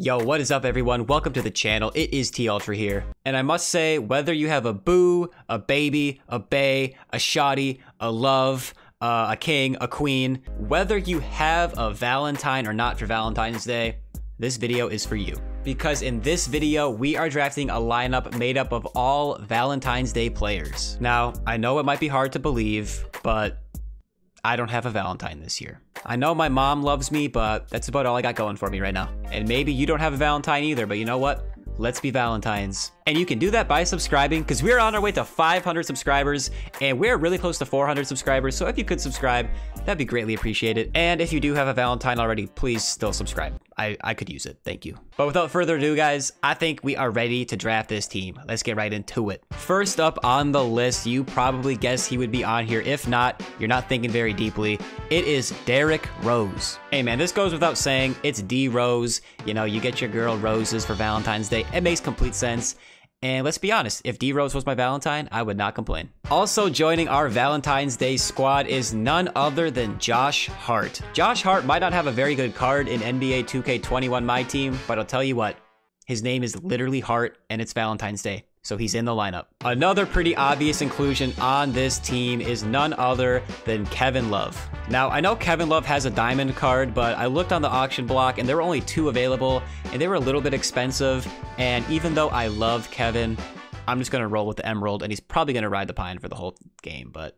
Yo, what is up everyone? Welcome to the channel. It is T Ultra here. And I must say, whether you have a boo, a baby, a bay, a shoddy, a love, uh, a king, a queen, whether you have a Valentine or not for Valentine's Day, this video is for you. Because in this video, we are drafting a lineup made up of all Valentine's Day players. Now, I know it might be hard to believe, but I don't have a Valentine this year. I know my mom loves me, but that's about all I got going for me right now. And maybe you don't have a Valentine either, but you know what? Let's be Valentines. And you can do that by subscribing because we're on our way to 500 subscribers and we're really close to 400 subscribers. So if you could subscribe, that'd be greatly appreciated. And if you do have a Valentine already, please still subscribe. I, I could use it. Thank you. But without further ado, guys, I think we are ready to draft this team. Let's get right into it. First up on the list, you probably guessed he would be on here. If not, you're not thinking very deeply. It is Derrick Rose. Hey man, this goes without saying. It's D Rose. You know, you get your girl roses for Valentine's Day. It makes complete sense. And let's be honest, if D Rose was my Valentine, I would not complain. Also joining our Valentine's Day squad is none other than Josh Hart. Josh Hart might not have a very good card in NBA 2K21 My Team, but I'll tell you what, his name is literally Hart and it's Valentine's Day so he's in the lineup. Another pretty obvious inclusion on this team is none other than Kevin Love. Now, I know Kevin Love has a diamond card, but I looked on the auction block and there were only two available, and they were a little bit expensive, and even though I love Kevin, I'm just going to roll with the emerald, and he's probably going to ride the pine for the whole game, but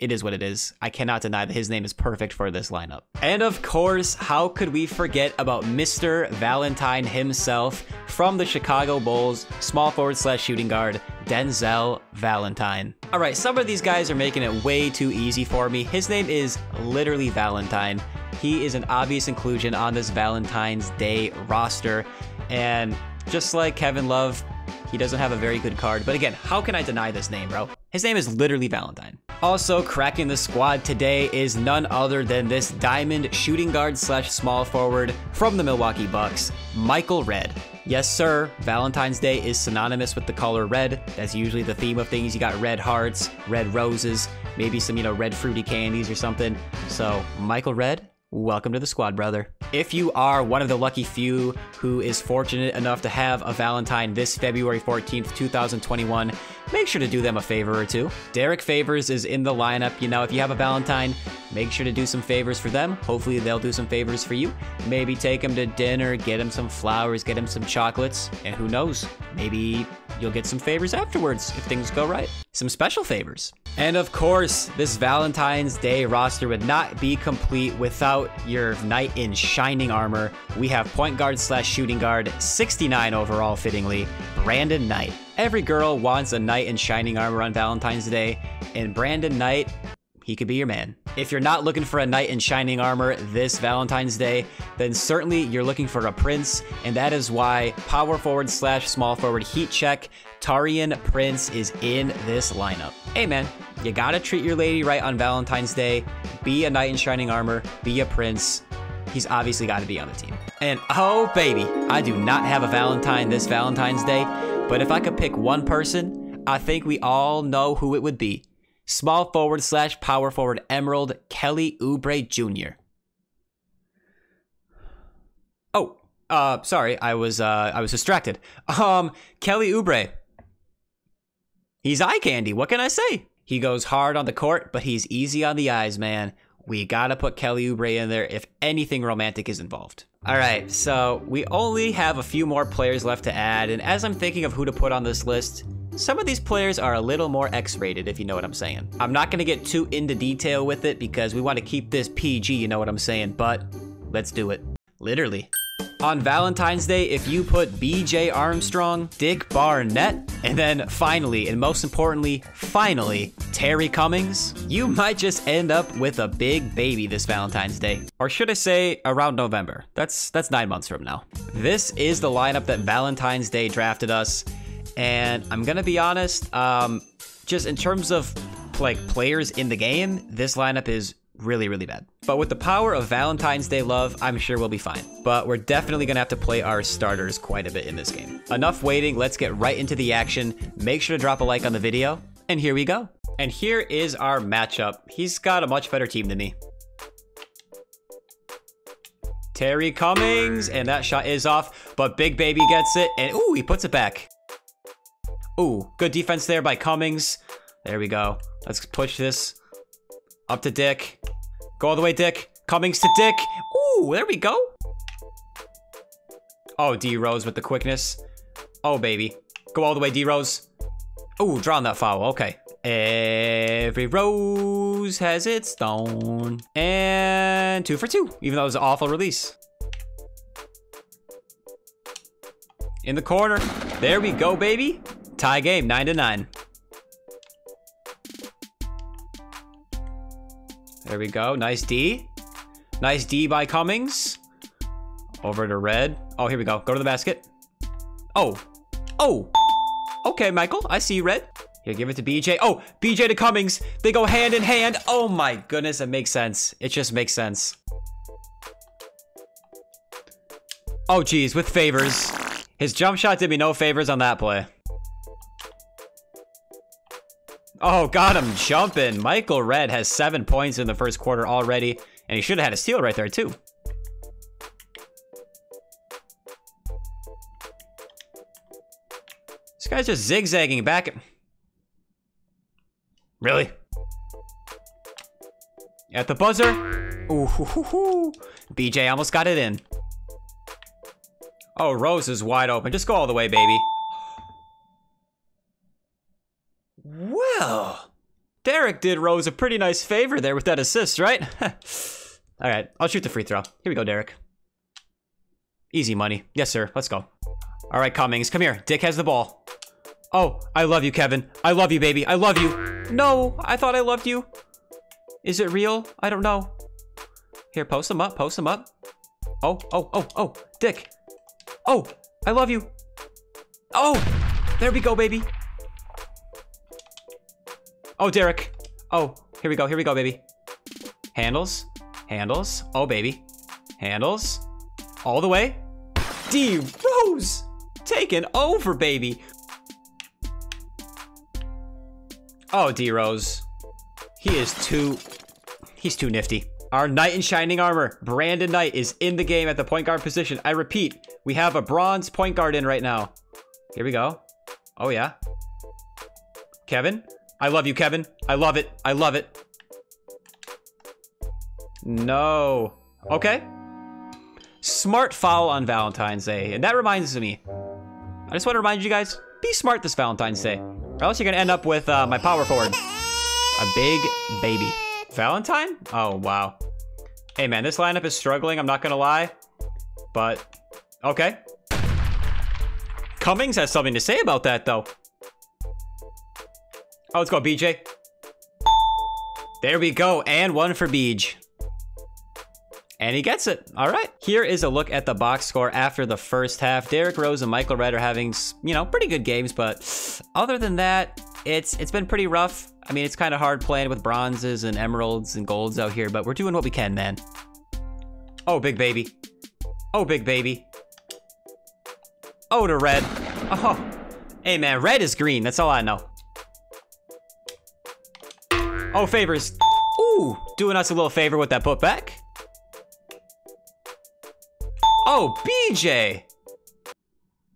it is what it is. I cannot deny that his name is perfect for this lineup. And of course, how could we forget about Mr. Valentine himself from the Chicago Bulls, small forward slash shooting guard, Denzel Valentine. All right, some of these guys are making it way too easy for me. His name is literally Valentine. He is an obvious inclusion on this Valentine's Day roster. And just like Kevin Love, he doesn't have a very good card. But again, how can I deny this name, bro? His name is literally Valentine. Also cracking the squad today is none other than this diamond shooting guard slash small forward from the Milwaukee Bucks, Michael Redd. Yes, sir, Valentine's Day is synonymous with the color red. That's usually the theme of things. You got red hearts, red roses, maybe some, you know, red fruity candies or something. So, Michael Redd, welcome to the squad, brother. If you are one of the lucky few who is fortunate enough to have a Valentine this February 14th, 2021, make sure to do them a favor or two. Derrick Favors is in the lineup. You know, if you have a Valentine, make sure to do some favors for them. Hopefully, they'll do some favors for you. Maybe take them to dinner, get them some flowers, get them some chocolates, and who knows, maybe you'll get some favors afterwards if things go right. Some special favors. And of course, this Valentine's Day roster would not be complete without your knight in shining armor. We have point guard slash shooting guard, 69 overall fittingly, Brandon Knight. Every girl wants a knight in shining armor on Valentine's Day, and Brandon Knight, he could be your man. If you're not looking for a knight in shining armor this Valentine's Day, then certainly you're looking for a prince, and that is why power forward slash small forward heat check Taurean Prince is in this lineup. Hey man, you gotta treat your lady right on Valentine's Day. Be a knight in shining armor, be a prince. He's obviously got to be on the team. And oh baby, I do not have a Valentine this Valentine's Day, but if I could pick one person, I think we all know who it would be. Small forward slash power forward Emerald Kelly Oubre Jr. Oh, uh, sorry, I was uh, I was distracted. Um, Kelly Oubre. He's eye candy. What can I say? He goes hard on the court, but he's easy on the eyes, man. We gotta put Kelly Oubre in there if anything romantic is involved. All right, so we only have a few more players left to add, and as I'm thinking of who to put on this list, some of these players are a little more X-rated, if you know what I'm saying. I'm not gonna get too into detail with it because we want to keep this PG, you know what I'm saying, but let's do it. Literally. On Valentine's Day, if you put BJ Armstrong, Dick Barnett, and then finally, and most importantly, finally, Terry Cummings, you might just end up with a big baby this Valentine's Day. Or should I say around November? That's that's 9 months from now. This is the lineup that Valentine's Day drafted us, and I'm going to be honest, um just in terms of like players in the game, this lineup is really, really bad. But with the power of Valentine's Day love, I'm sure we'll be fine. But we're definitely gonna have to play our starters quite a bit in this game. Enough waiting, let's get right into the action. Make sure to drop a like on the video, and here we go. And here is our matchup. He's got a much better team than me. Terry Cummings, and that shot is off, but Big Baby gets it, and ooh, he puts it back. Ooh, good defense there by Cummings. There we go. Let's push this up to Dick. Go all the way, Dick. Cummings to Dick. Ooh, there we go. Oh, D Rose with the quickness. Oh, baby. Go all the way, D Rose. Ooh, drawing that foul. Okay. Every rose has its thorn. And two for two, even though it was an awful release. In the corner. There we go, baby. Tie game, nine to nine. There we go. Nice D. Nice D by Cummings. Over to Red. Oh, here we go. Go to the basket. Oh. Oh. Okay, Michael. I see Red. Here, give it to BJ. Oh, BJ to Cummings. They go hand in hand. Oh my goodness, it makes sense. It just makes sense. Oh, geez, with favors. His jump shot did me no favors on that play. Oh, got him jumping. Michael Redd has seven points in the first quarter already, and he should have had a steal right there, too. This guy's just zigzagging back. Really? At the buzzer. Ooh, hoo, hoo, hoo. BJ almost got it in. Oh, Rose is wide open. Just go all the way, baby. Well, Derrick did Rose a pretty nice favor there with that assist, right? all right, I'll shoot the free throw. Here we go, Derrick. Easy money. Yes, sir. Let's go. All right, Cummings, come here. Dick has the ball. Oh, I love you, Kevin. I love you, baby. I love you. No, I thought I loved you. Is it real? I don't know. Here, post them up. Post them up. Oh, oh, oh, oh. Dick. Oh, I love you. Oh, there we go, baby. Oh, Derrick. Oh, here we go. Here we go, baby. Handles. Handles. Oh, baby. Handles. All the way. D Rose. Taken over, baby. Oh, D-Rose. He is too... He's too nifty. Our Knight in Shining Armor, Brandon Knight, is in the game at the point guard position. I repeat, we have a bronze point guard in right now. Here we go. Oh, yeah. Kevin? I love you, Kevin. I love it. I love it. No. Okay. Smart foul on Valentine's Day. And that reminds me. I just want to remind you guys, be smart this Valentine's Day. Or else you're gonna end up with uh, my power forward. A big baby. Valentine? Oh, wow. Hey, man, this lineup is struggling, I'm not gonna lie. But, okay. Cummings has something to say about that, though. Oh, let's go, BJ. There we go, and one for Beej. And he gets it. All right. Here is a look at the box score after the first half. Derrick Rose and Michael Redd are having, you know, pretty good games, but other than that, it's it's been pretty rough. I mean, it's kind of hard playing with bronzes and emeralds and golds out here, but we're doing what we can, man. Oh, big baby. Oh, big baby. Oh, to red. Oh. Hey, man, red is green. That's all I know. Oh, favors. Ooh, doing us a little favor with that putback. Oh, BJ!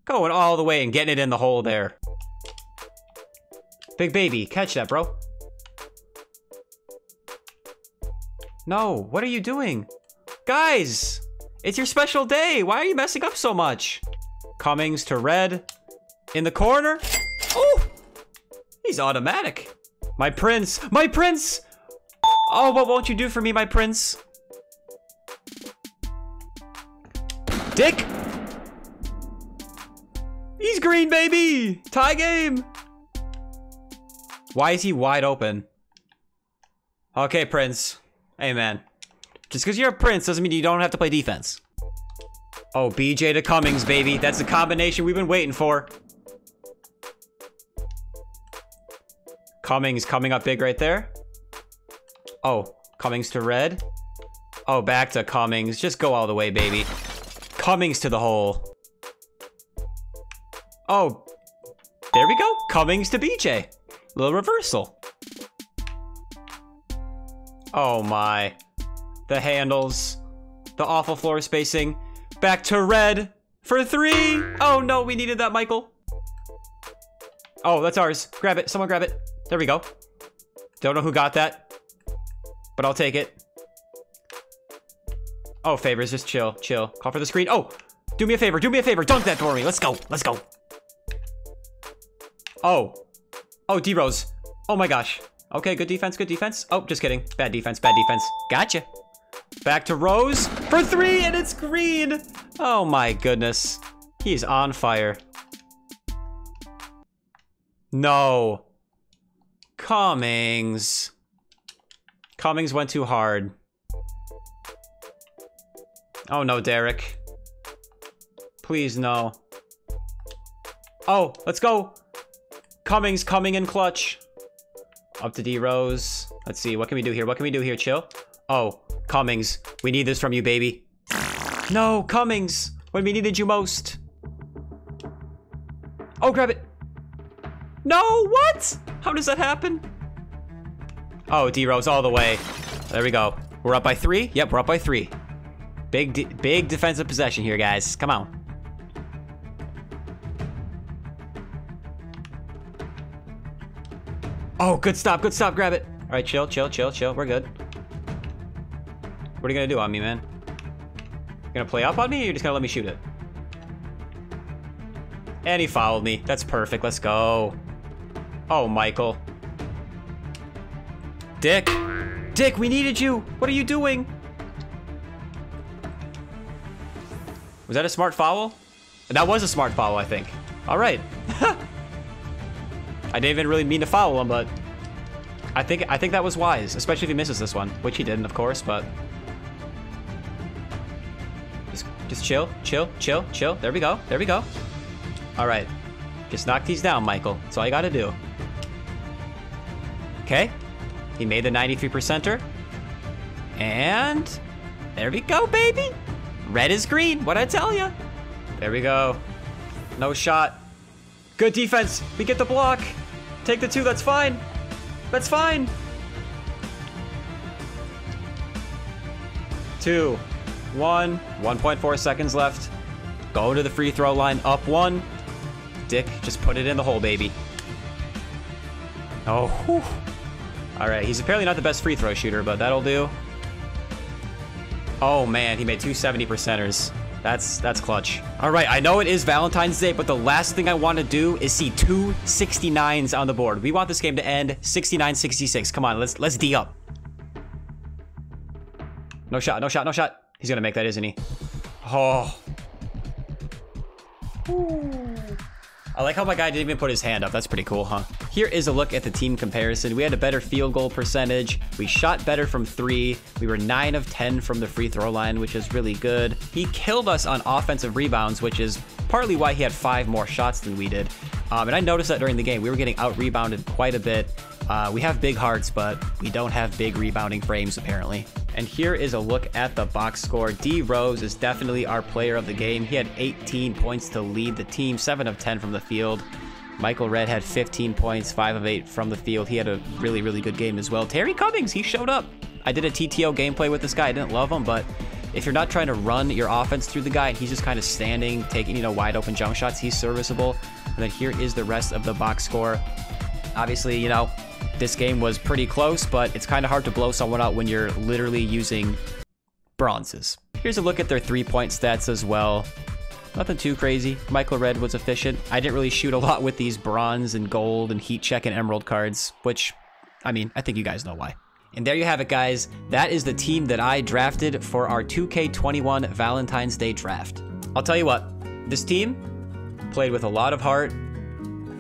Going all the way and getting it in the hole there. Big baby, catch that, bro. No, what are you doing? Guys, it's your special day. Why are you messing up so much? Cummings to red. In the corner. Oh, he's automatic. My prince, my prince. Oh, what won't you do for me, my prince? Dick! He's green, baby! Tie game! Why is he wide open? Okay, Prince. Hey, man. Just because you're a Prince doesn't mean you don't have to play defense. Oh, BJ to Cummings, baby. That's the combination we've been waiting for. Cummings coming up big right there. Oh, Cummings to red. Oh, back to Cummings. Just go all the way, baby. Cummings to the hole. Oh, there we go. Cummings to BJ. Little reversal. Oh my. The handles. The awful floor spacing. Back to red for three. Oh no, we needed that, Michael. Oh, that's ours. Grab it. Someone grab it. There we go. Don't know who got that, but I'll take it. Oh, favors, just chill, chill. Call for the screen. Oh, do me a favor, do me a favor. Dunk that for me. Let's go, let's go. Oh. Oh, D-Rose. Oh my gosh. Okay, good defense, good defense. Oh, just kidding. Bad defense, bad defense. Gotcha. Back to Rose for three, and it's green. Oh my goodness. He's on fire. No. Cummings. Cummings went too hard. Oh no, Derrick. Please, no. Oh, let's go. Cummings coming in clutch. Up to D Rose. Let's see, what can we do here? What can we do here, chill? Oh, Cummings. We need this from you, baby. No, Cummings. When we needed you most. Oh, grab it. No, what? How does that happen? Oh, D-Rose all the way. There we go. We're up by three? Yep, we're up by three. Big, big defensive possession here, guys. Come on. Oh, good stop, good stop. Grab it. All right, chill, chill, chill, chill. We're good. What are you gonna do on me, man? You gonna play up on me or you just gonna let me shoot it? And he fouled me. That's perfect. Let's go. Oh, Michael. Dick. Dick, we needed you. What are you doing? Was that a smart foul? That was a smart foul, I think. All right. I didn't even really mean to foul him, but I think I think that was wise, especially if he misses this one, which he didn't, of course, but just just chill, chill, chill, chill. There we go. There we go. All right. Just knock these down, Michael. That's all you got to do. Okay. He made the 93%er. And there we go, baby. Red is green. What I tell you? There we go. No shot. Good defense. We get the block. Take the two. That's fine. That's fine. Two, one, 1.4 seconds left. Go to the free throw line. Up one. Dick, just put it in the hole, baby. Oh, whew. All right, he's apparently not the best free throw shooter, but that'll do. Oh man, he made two 70 percenters. That's that's clutch. All right, I know it is Valentine's Day, but the last thing I want to do is see two 69s on the board. We want this game to end 69-66. Come on, let's let's D up. No shot, no shot, no shot. He's gonna make that, isn't he? Oh. Ooh. I like how my guy didn't even put his hand up. That's pretty cool, huh? Here is a look at the team comparison. We had a better field goal percentage. We shot better from three. We were 9 of 10 from the free throw line, which is really good. He killed us on offensive rebounds, which is partly why he had five more shots than we did. Um, and I noticed that during the game. We were getting out rebounded quite a bit. Uh, we have big hearts, but we don't have big rebounding frames, apparently. And here is a look at the box score. D Rose is definitely our player of the game. He had 18 points to lead the team, 7 of 10 from the field. Michael Redd had 15 points, 5 of 8 from the field. He had a really, really good game as well. Terry Cummings, he showed up. I did a TTO gameplay with this guy. I didn't love him, but if you're not trying to run your offense through the guy and he's just kind of standing, taking, you know, wide open jump shots, he's serviceable. And then here is the rest of the box score. Obviously, you know, this game was pretty close, but it's kind of hard to blow someone out when you're literally using bronzes. Here's a look at their three-point stats as well. Nothing too crazy. Michael Redd was efficient. I didn't really shoot a lot with these bronze and gold and heat check and emerald cards, which, I mean, I think you guys know why. And there you have it, guys. That is the team that I drafted for our 2K21 Valentine's Day draft. I'll tell you what, this team played with a lot of heart,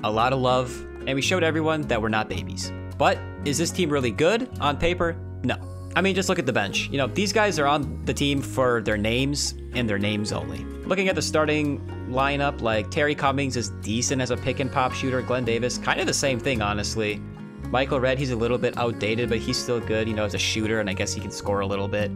a lot of love, and we showed everyone that we're not babies. But is this team really good on paper? No. I mean, just look at the bench. You know, these guys are on the team for their names and their names only. Looking at the starting lineup, like Terry Cummings is decent as a pick and pop shooter. Glen Davis, kind of the same thing, honestly. Michael Redd, he's a little bit outdated, but he's still good, you know, as a shooter, and I guess he can score a little bit.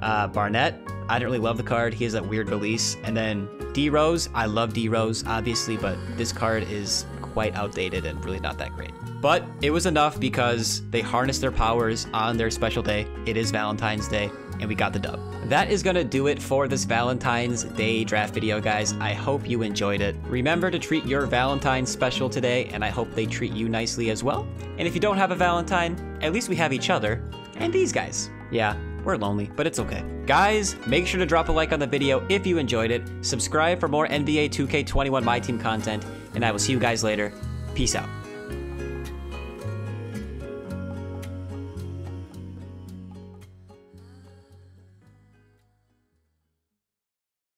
Uh, Barnett, I didn't really love the card. He has that weird release. And then D Rose, I love D Rose, obviously, but this card is quite outdated and really not that great. But it was enough because they harnessed their powers on their special day. It is Valentine's Day, and we got the dub. That is gonna do it for this Valentine's Day draft video, guys. I hope you enjoyed it. Remember to treat your Valentine special today, and I hope they treat you nicely as well. And if you don't have a Valentine, at least we have each other and these guys. Yeah, we're lonely, but it's okay. Guys, make sure to drop a like on the video if you enjoyed it, subscribe for more NBA 2K21 My Team content, and I will see you guys later. Peace out.